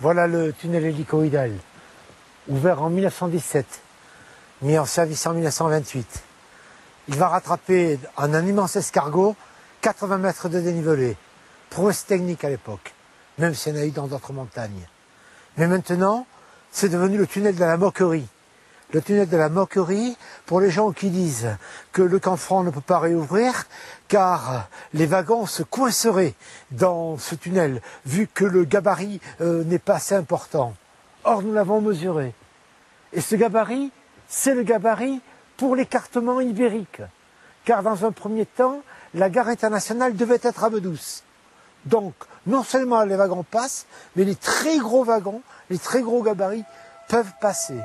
Voilà le tunnel hélicoïdal, ouvert en 1917, mis en service en 1928. Il va rattraper en un immense escargot 80 mètres de dénivelé. Prouesse technique à l'époque, même s'il y en a eu dans d'autres montagnes. Mais maintenant, c'est devenu le tunnel de la moquerie. Le tunnel de la moquerie pour les gens qui disent que le camp franc ne peut pas réouvrir car les wagons se coinceraient dans ce tunnel vu que le gabarit euh, n'est pas assez important. Or, nous l'avons mesuré. Et ce gabarit, c'est le gabarit pour l'écartement ibérique. Car dans un premier temps, la gare internationale devait être à Bedouce. Donc, non seulement les wagons passent, mais les très gros wagons, les très gros gabarits peuvent passer.